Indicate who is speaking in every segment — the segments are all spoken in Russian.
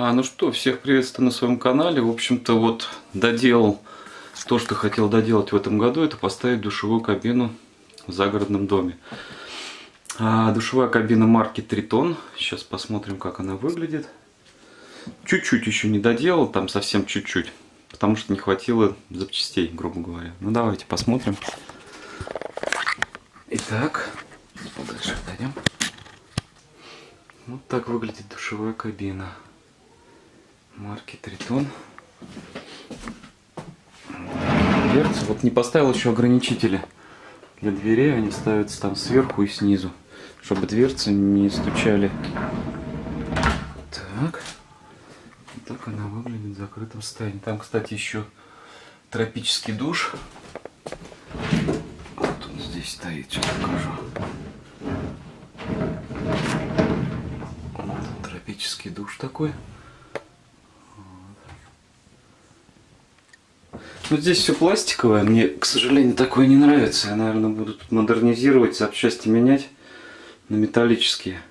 Speaker 1: А, ну что, всех приветствую на своем канале. В общем-то, вот доделал то, что хотел доделать в этом году, это поставить душевую кабину в загородном доме. А, душевая кабина марки Тритон. Сейчас посмотрим, как она выглядит. Чуть-чуть еще не доделал, там совсем чуть-чуть, потому что не хватило запчастей, грубо говоря. Ну давайте посмотрим. Итак, подальше отойдем. Вот так выглядит душевая кабина марки Тритон. Дверца. Вот не поставил еще ограничители для дверей. Они ставятся там сверху и снизу, чтобы дверцы не стучали. Так. Так она выглядит в закрытом состоянии. Там, кстати, еще тропический душ. Вот он здесь стоит. Сейчас покажу. Вот тропический душ такой. Вот здесь все пластиковое, мне, к сожалению, такое не нравится. Я, наверное, буду тут модернизировать, запчасти менять на металлические.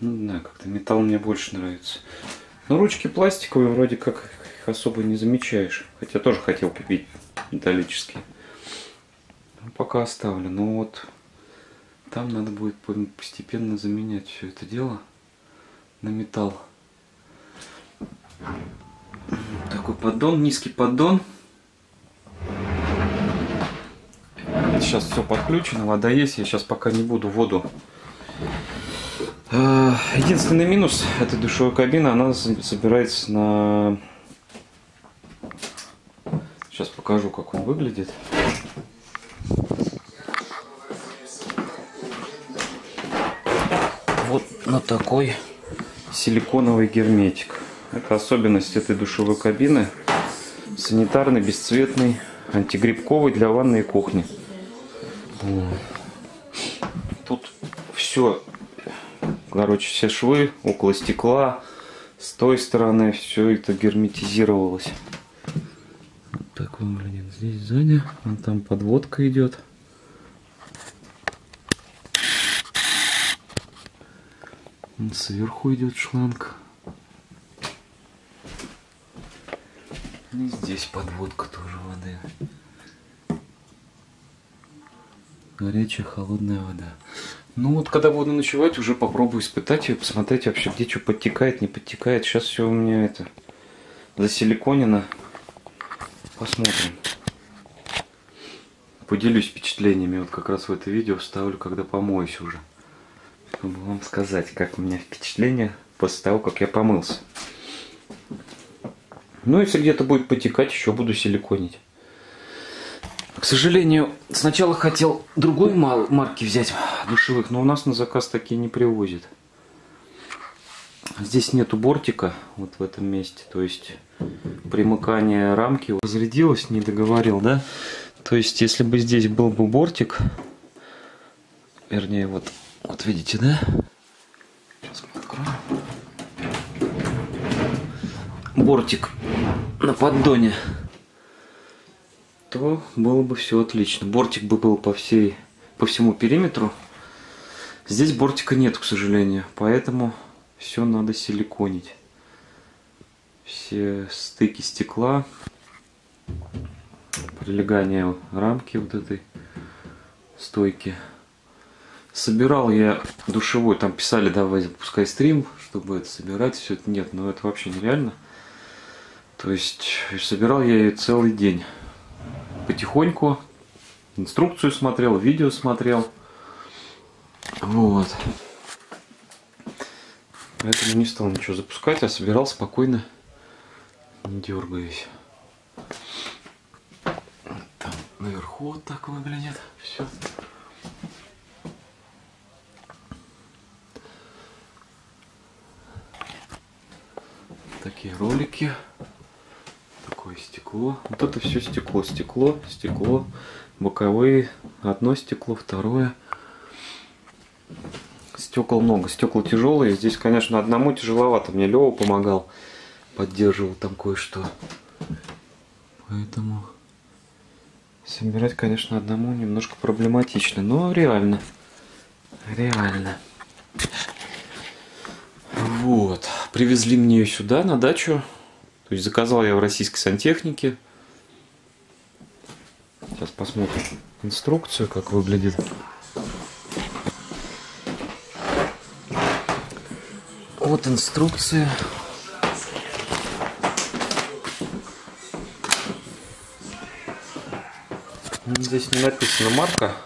Speaker 1: Ну, не знаю, как-то металл мне больше нравится. Но ручки пластиковые, вроде как их особо не замечаешь. Хотя тоже хотел купить металлические. Ну, пока оставлю. Но вот там надо будет постепенно заменять все это дело на металл. Такой поддон, низкий поддон. Сейчас все подключено, вода есть. Я сейчас пока не буду воду. Э, единственный минус этой душевой кабины, она собирается на... Сейчас покажу, как он выглядит. Вот на такой силиконовый герметик. Это особенность этой душевой кабины. Санитарный, бесцветный, антигрибковый для ванной и кухни. Тут все, короче, все швы около стекла, с той стороны все это герметизировалось. Вот так выглядит здесь сзади. Вон там подводка идет. Сверху идет шланг. И здесь подводка тоже воды. Горячая, холодная вода. Ну вот, когда буду ночевать, уже попробую испытать ее, посмотреть вообще, где что подтекает, не подтекает. Сейчас все у меня это засиликонено. Посмотрим. Поделюсь впечатлениями. Вот как раз в это видео вставлю, когда помоюсь уже. Чтобы вам сказать, как у меня впечатление после того, как я помылся. Ну, если где-то будет потекать, еще буду силиконить. К сожалению, сначала хотел другой марки взять душевых, но у нас на заказ такие не привозят. Здесь нету бортика, вот в этом месте, то есть примыкание рамки разрядилось, не договорил, да? То есть, если бы здесь был бы бортик, вернее, вот, вот видите, да? Сейчас мы откроем. Бортик на поддоне, то было бы все отлично. Бортик бы был по всей, по всему периметру. Здесь бортика нет, к сожалению, поэтому все надо силиконить. Все стыки стекла, прилегание рамки вот этой стойки. Собирал я душевой, там писали, давай запускай стрим, чтобы это собирать, все это нет, но это вообще нереально. То есть собирал я ее целый день. Потихоньку. Инструкцию смотрел, видео смотрел. Вот. Поэтому не стал ничего запускать, а собирал спокойно, не дергаясь. Там наверху вот так выглядит все. Такие ролики такое стекло. Вот это все стекло, стекло, стекло, боковые, одно стекло, второе. Стекол много, стекла тяжелые. Здесь, конечно, одному тяжеловато. Мне Лева помогал, поддерживал там кое-что. Поэтому собирать, конечно, одному немножко проблематично, но реально. Реально. Вот. Привезли мне ее сюда, на дачу. То есть заказал я в российской сантехнике. Сейчас посмотрим инструкцию, как выглядит. Вот инструкция. Здесь не написана марка.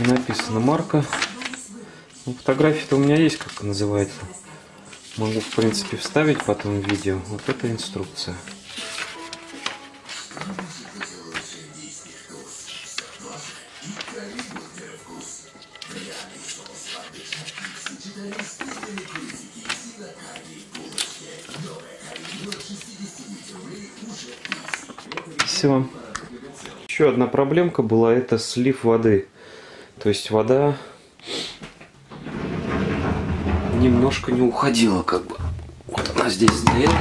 Speaker 1: Не написана марка. Ну, Фотография-то у меня есть, как называется. Могу, в принципе, вставить потом в видео. Вот это инструкция. Все. Еще одна проблемка была, это слив воды. То есть вода немножко не уходила, как бы. Вот она здесь стояла,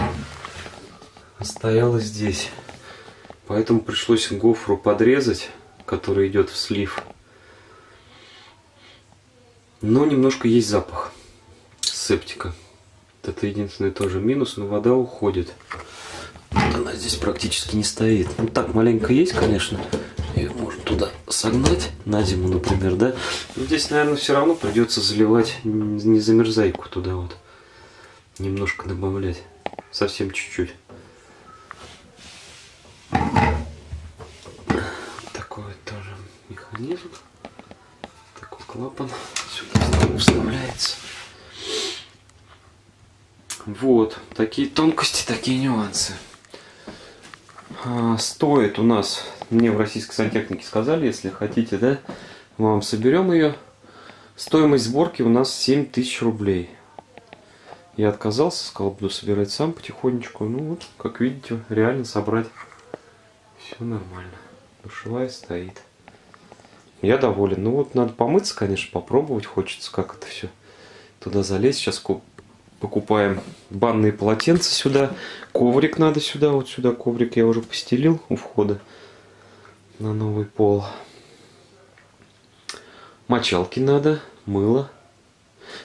Speaker 1: стояла здесь. Поэтому пришлось гофру подрезать, который идет в слив. Но немножко есть запах септика. Это единственный тоже минус, но вода уходит. Вот она здесь практически не стоит. Ну так, маленько есть, конечно. Ее можно туда согнать на зиму, например, да. Но здесь, наверное, все равно придется заливать не замерзайку туда вот. Немножко добавлять. Совсем чуть-чуть. Такой тоже механизм. Такой клапан сюда вставляется. Вот, такие тонкости, такие нюансы. А, стоит у нас, мне в российской сантехнике сказали, если хотите, да, мы вам соберем ее. Стоимость сборки у нас 7 тысяч рублей. Я отказался, сказал, буду собирать сам потихонечку. Ну вот, как видите, реально собрать. Все нормально. Душевая стоит. Я доволен. Ну вот, надо помыться, конечно, попробовать хочется, как это все туда залезть. Сейчас покупаем банные полотенца сюда. Коврик надо сюда, вот сюда коврик я уже постелил у входа на новый пол. Мочалки надо, мыло.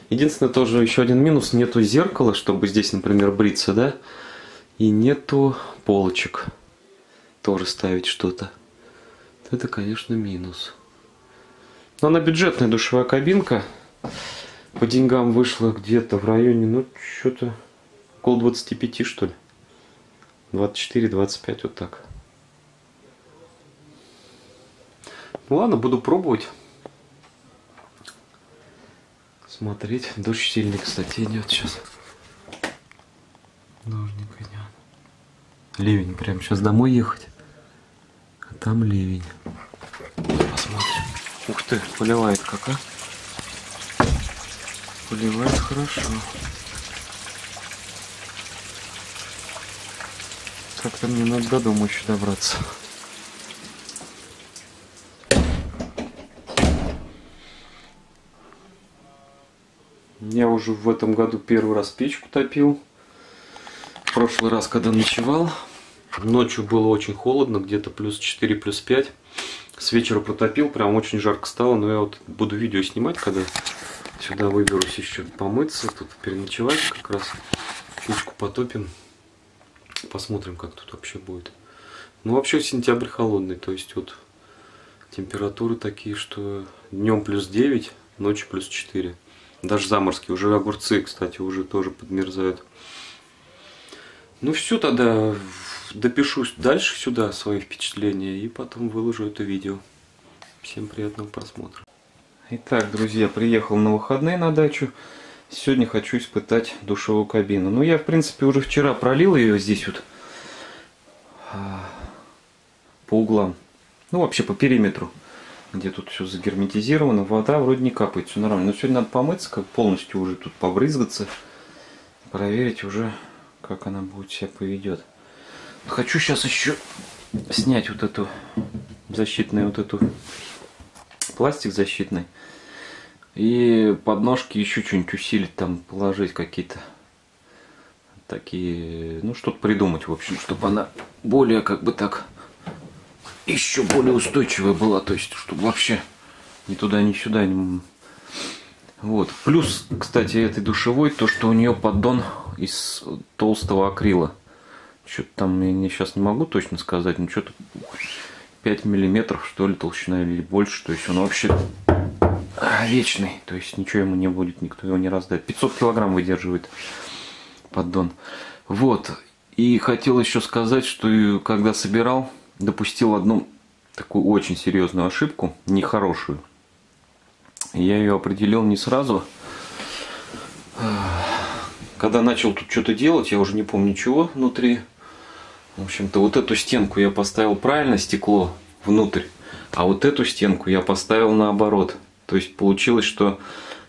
Speaker 1: Единственное, тоже еще один минус, нету зеркала, чтобы здесь, например, бриться, да? И нету полочек. Тоже ставить что-то. Это, конечно, минус. Но она бюджетная душевая кабинка по деньгам вышло где-то в районе, ну, что-то около 25, что ли. 24-25, вот так. Ну ладно, буду пробовать. Смотреть. Дождь сильный, кстати, идет сейчас. Дождик идет. Ливень. Прям сейчас домой ехать. А там ливень. Посмотрим. Ух ты, поливает как, а? Поливает хорошо. Как-то мне надо до дома еще добраться. Я уже в этом году первый раз печку топил. В прошлый раз, когда ночевал, ночью было очень холодно, где-то плюс 4, плюс 5. С вечера протопил, прям очень жарко стало, но я вот буду видео снимать, когда Сюда выберусь еще помыться, тут переночевать как раз. Печку потопим. Посмотрим, как тут вообще будет. Ну, вообще сентябрь холодный, то есть вот температуры такие, что днем плюс 9, ночью плюс 4. Даже заморские, уже огурцы, кстати, уже тоже подмерзают. Ну все, тогда допишу дальше сюда свои впечатления и потом выложу это видео. Всем приятного просмотра. Итак, друзья, приехал на выходные на дачу. Сегодня хочу испытать душевую кабину. Ну, я, в принципе, уже вчера пролил ее здесь вот а, по углам. Ну, вообще по периметру, где тут все загерметизировано. Вода вроде не капает, все нормально. Но сегодня надо помыться, как полностью уже тут побрызгаться. Проверить уже, как она будет себя поведет. Хочу сейчас еще снять вот эту защитную вот эту пластик защитный. И подножки еще что-нибудь усилить, там положить какие-то такие, ну, что-то придумать, в общем, чтобы она более, как бы так, еще более устойчивая была, то есть, чтобы вообще ни туда, ни сюда не... Вот. Плюс, кстати, этой душевой, то, что у нее поддон из толстого акрила. Что-то там я не, сейчас не могу точно сказать, но что-то 5 миллиметров, что ли, толщина или больше. То есть он вообще вечный. То есть ничего ему не будет, никто его не раздает. 500 килограмм выдерживает поддон. Вот. И хотел еще сказать, что когда собирал, допустил одну такую очень серьезную ошибку, нехорошую. Я ее определил не сразу. Когда начал тут что-то делать, я уже не помню чего внутри. В общем-то, вот эту стенку я поставил правильно, стекло внутрь. А вот эту стенку я поставил наоборот. То есть получилось, что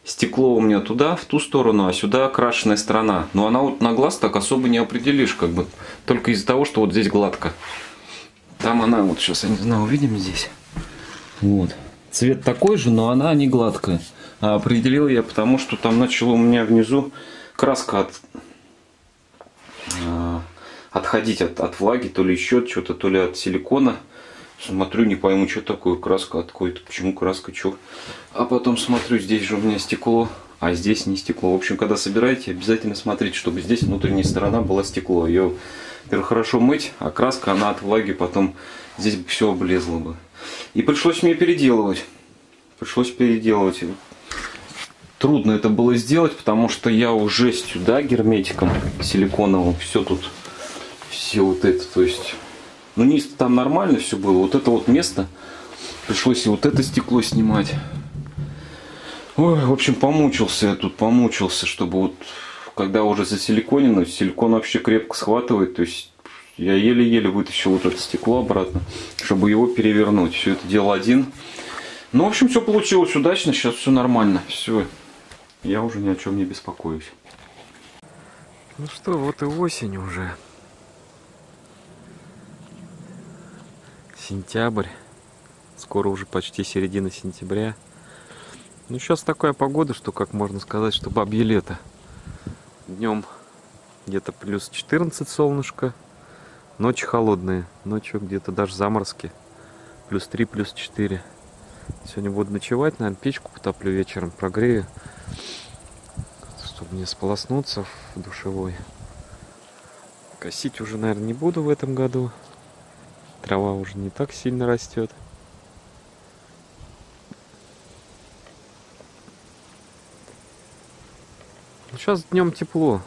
Speaker 1: стекло у меня туда, в ту сторону, а сюда окрашенная сторона. Но она вот на глаз так особо не определишь, как бы. Только из-за того, что вот здесь гладко. Там она, вот сейчас, я не знаю, увидим здесь. Вот. Цвет такой же, но она не гладкая. А определил я потому, что там начала у меня внизу краска от, э, отходить от, от влаги, то ли еще что-то, то ли от силикона. Смотрю, не пойму, что такое краска отходит, почему краска, что. А потом смотрю, здесь же у меня стекло, а здесь не стекло. В общем, когда собираете, обязательно смотрите, чтобы здесь внутренняя сторона была стекло. Ее, во хорошо мыть, а краска, она от влаги потом здесь бы все облезло бы. И пришлось мне переделывать. Пришлось переделывать. Трудно это было сделать, потому что я уже сюда герметиком силиконовым все тут, все вот это, то есть, ну низ там нормально все было, вот это вот место, пришлось и вот это стекло снимать. Ой, в общем, помучился я тут, помучился, чтобы вот, когда уже засиликонено, силикон вообще крепко схватывает, то есть я еле-еле вытащил вот это стекло обратно, чтобы его перевернуть. Все это дело один. Ну, в общем, все получилось удачно, сейчас все нормально. Все, я уже ни о чем не беспокоюсь. Ну что, вот и осень уже. Сентябрь. Скоро уже почти середина сентября. Ну, сейчас такая погода, что, как можно сказать, что бабье лето. Днем где-то плюс 14 солнышко, Ночи холодные, ночью где-то даже заморозки. Плюс 3, плюс 4. Сегодня буду ночевать, наверное, печку потоплю вечером, прогрею. Чтобы не сполоснуться в душевой. Косить уже, наверное, не буду в этом году. Трава уже не так сильно растет. Сейчас днем тепло,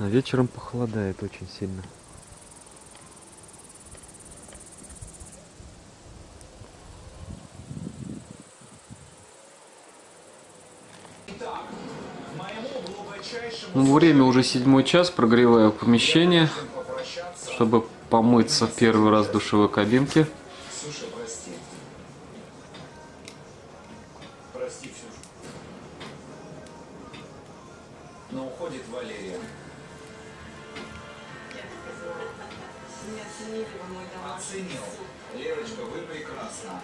Speaker 1: а вечером похолодает очень сильно. Ну, время уже седьмой час, прогреваю помещение, чтобы помыться первый раз в душевой кабинке.
Speaker 2: Но уходит Валерия. Оценил. Лерочка, вы прекрасна.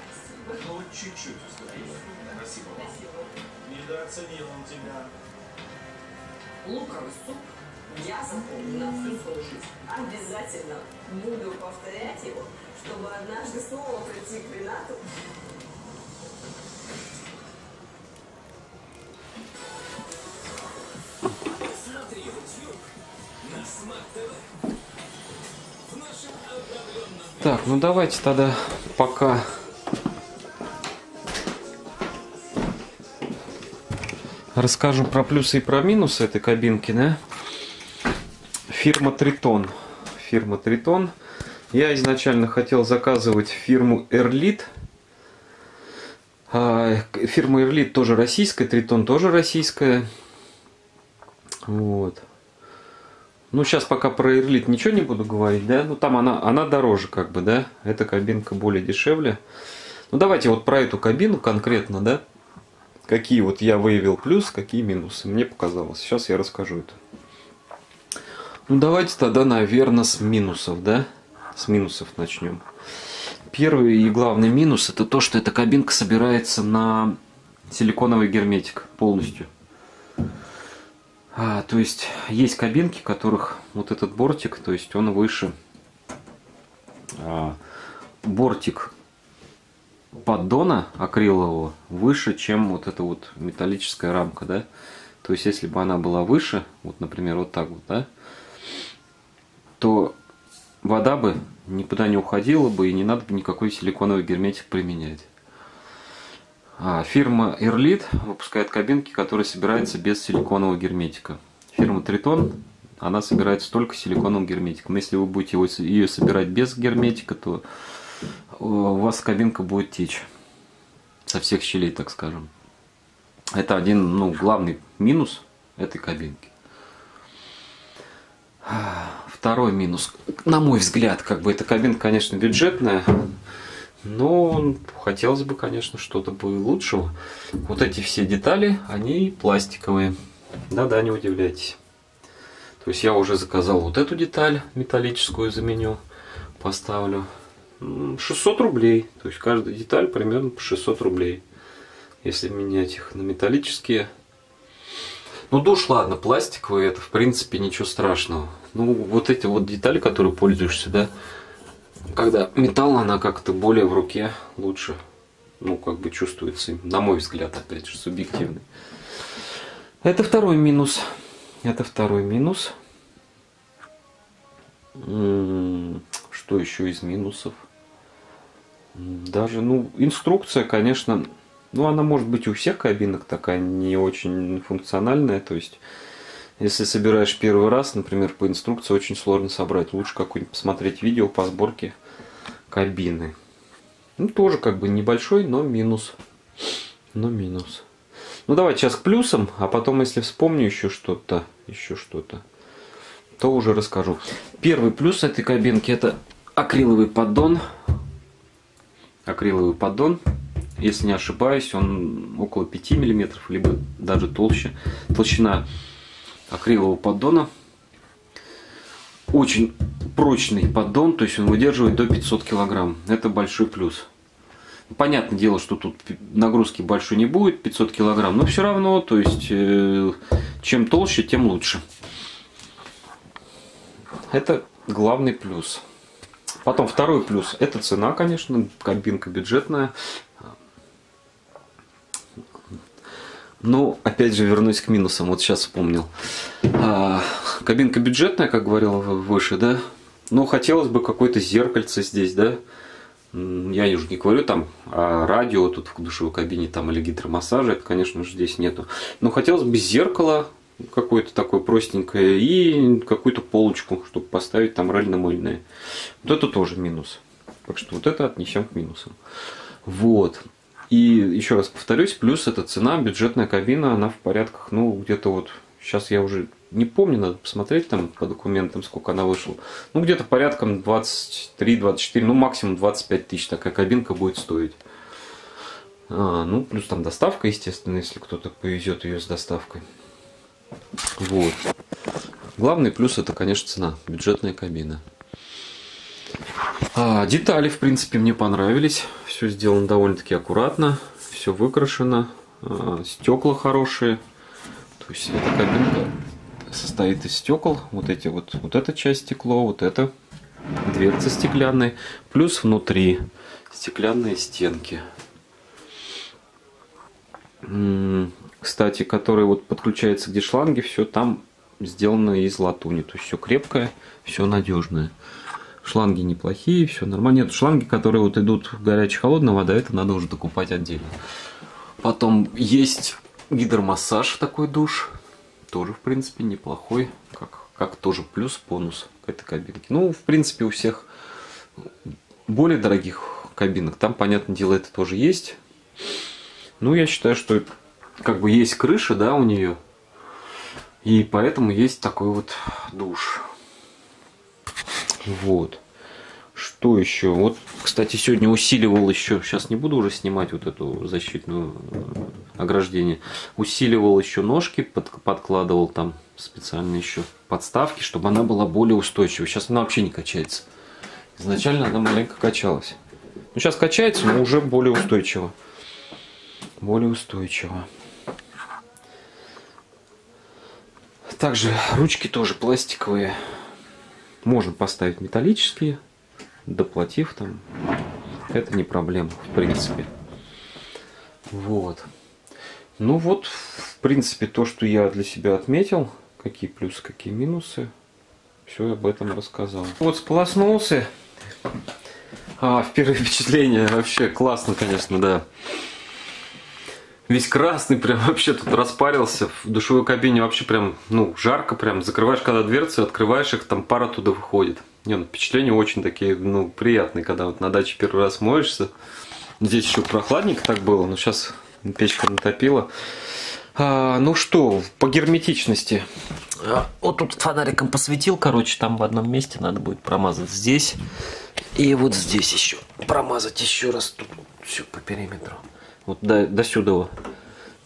Speaker 2: Ну вот чуть-чуть уступила. Спасибо вам.
Speaker 3: Недооценил он тебя.
Speaker 4: луковый суп я запомню на всю свою жизнь. Обязательно буду повторять его, чтобы однажды снова прийти к Ренату.
Speaker 1: Так, ну давайте тогда пока расскажу про плюсы и про минусы этой кабинки, да? Фирма Тритон. Фирма Тритон. Я изначально хотел заказывать фирму Эрлит. А, Фирма Эрлит тоже российская, Тритон тоже российская. Вот. Ну, сейчас пока про Эрлит ничего не буду говорить, да? Ну, там она, она дороже, как бы, да? Эта кабинка более дешевле. Ну, давайте вот про эту кабину конкретно, да? Какие вот я выявил плюс, какие минусы. Мне показалось. Сейчас я расскажу это. Ну, давайте тогда, наверное, с минусов, да? С минусов начнем. Первый и главный минус это то, что эта кабинка собирается на силиконовый герметик полностью. А, то есть есть кабинки, которых вот этот бортик, то есть он выше. А, бортик поддона акрилового выше, чем вот эта вот металлическая рамка, да. То есть если бы она была выше, вот, например, вот так вот, да, то вода бы никуда не уходила бы и не надо бы никакой силиконовый герметик применять. А, фирма Erlit выпускает кабинки, которые собираются без силиконового герметика. Фирма Triton, она собирается только силиконовым герметиком. Если вы будете ее собирать без герметика, то у вас кабинка будет течь со всех щелей, так скажем. Это один, ну, главный минус этой кабинки. Второй минус, на мой взгляд, как бы эта кабинка, конечно, бюджетная, но хотелось бы, конечно, что-то бы лучшего. Вот эти все детали, они пластиковые. Да-да, не удивляйтесь. То есть я уже заказал вот эту деталь металлическую заменю, поставлю. 600 рублей. То есть каждая деталь примерно по 600 рублей. Если менять их на металлические. Ну душ, ладно, пластиковый, это в принципе ничего страшного. Ну вот эти вот детали, которые пользуешься, да, когда металл, она как-то более в руке лучше, ну как бы чувствуется, на мой взгляд, опять же, субъективный. Это второй минус. Это второй минус. Что еще из минусов? Даже, ну, инструкция, конечно, ну, она может быть у всех кабинок такая не очень функциональная. То есть, если собираешь первый раз, например, по инструкции очень сложно собрать. Лучше какое-нибудь посмотреть видео по сборке кабины. Ну, тоже как бы небольшой, но минус. Но минус. Ну, давайте сейчас к плюсам, а потом, если вспомню еще что-то, еще что-то, то уже расскажу. Первый плюс этой кабинки это акриловый поддон акриловый поддон. Если не ошибаюсь, он около 5 мм, либо даже толще. Толщина акрилового поддона. Очень прочный поддон, то есть он выдерживает до 500 килограмм. Это большой плюс. Понятное дело, что тут нагрузки большой не будет, 500 килограмм, но все равно, то есть э, чем толще, тем лучше. Это главный плюс. Потом второй плюс – это цена, конечно, кабинка бюджетная. Ну, опять же, вернусь к минусам. Вот сейчас вспомнил. А, кабинка бюджетная, как говорил выше, да? Но хотелось бы какое-то зеркальце здесь, да? Я уже не говорю там о радио тут в душевой кабине там или гидромассаже, это, конечно же, здесь нету. Но хотелось бы зеркало, какое-то такое простенькое и какую-то полочку, чтобы поставить там рельно-мыльные. Вот это тоже минус. Так что вот это отнесем к минусам. Вот. И еще раз повторюсь, плюс это цена, бюджетная кабина, она в порядках, ну, где-то вот, сейчас я уже не помню, надо посмотреть там по документам, сколько она вышла. Ну, где-то порядком 23-24, ну, максимум 25 тысяч такая кабинка будет стоить. А, ну, плюс там доставка, естественно, если кто-то повезет ее с доставкой. Вот. Главный плюс это, конечно, цена. Бюджетная кабина. А, детали, в принципе, мне понравились. Все сделано довольно-таки аккуратно. Все выкрашено. А, стекла хорошие. То есть эта кабинка состоит из стекол. Вот эти вот, вот эта часть стекло, вот это дверцы стеклянные. Плюс внутри стеклянные стенки кстати, который вот подключается где шланги, все там сделано из латуни. То есть все крепкое, все надежное. Шланги неплохие, все нормально. Нет, шланги, которые вот идут в горячая холодная вода, это надо уже докупать отдельно. Потом есть гидромассаж такой душ. Тоже, в принципе, неплохой. Как, как тоже плюс, бонус к этой кабинке. Ну, в принципе, у всех более дорогих кабинок, там, понятное дело, это тоже есть. Ну, я считаю, что как бы есть крыша, да, у нее. И поэтому есть такой вот душ. Вот. Что еще? Вот, кстати, сегодня усиливал еще, сейчас не буду уже снимать вот эту защитную э, ограждение. Усиливал еще ножки, под, подкладывал там специально еще подставки, чтобы она была более устойчивой. Сейчас она вообще не качается. Изначально она маленько качалась. Ну, сейчас качается, но уже более устойчиво. Более устойчиво. Также ручки тоже пластиковые. Можно поставить металлические, доплатив там. Это не проблема, в принципе. Вот. Ну вот, в принципе, то, что я для себя отметил. Какие плюсы, какие минусы. Все об этом рассказал. Вот сполоснулся. А, в первое впечатление вообще классно, конечно, да. Весь красный, прям вообще тут распарился. В душевой кабине вообще прям, ну, жарко прям. Закрываешь когда дверцы, открываешь их, там пара туда выходит. Не, ну, впечатления очень такие, ну, приятные, когда вот на даче первый раз моешься. Здесь еще прохладненько так было, но сейчас печка натопила. А, ну что, по герметичности. А, вот тут фонариком посветил, короче, там в одном месте надо будет промазать здесь. И вот здесь еще промазать еще раз. Тут все по периметру. Вот до, до сюда.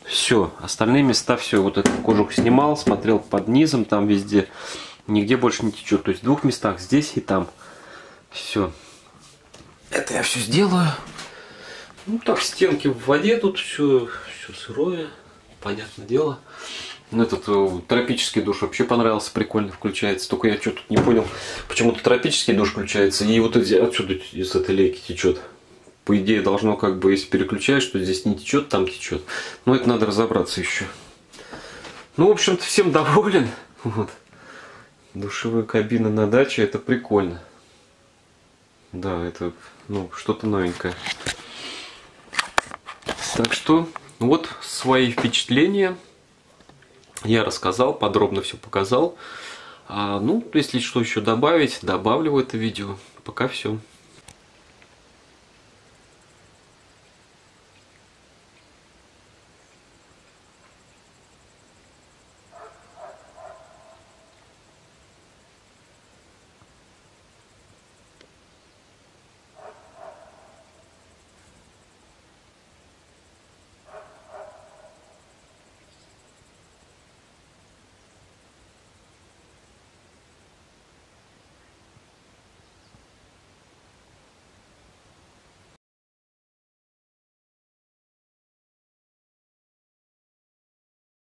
Speaker 1: Все, остальные места все. Вот этот кожух снимал, смотрел под низом, там везде. Нигде больше не течет. То есть в двух местах, здесь и там. Все. Это я все сделаю. Ну так, стенки в воде, тут все, все сырое, понятное дело. Ну, этот э, тропический душ вообще понравился, прикольно включается. Только я что тут не понял, почему-то тропический душ включается, и вот эти, отсюда из этой лейки течет по идее должно как бы, если переключаешь, что здесь не течет, там течет. Но это надо разобраться еще. Ну, в общем-то, всем доволен. Вот. Душевая кабина на даче, это прикольно. Да, это ну, что-то новенькое. Так что, вот свои впечатления. Я рассказал, подробно все показал. А, ну, если что еще добавить, добавлю в это видео. Пока все.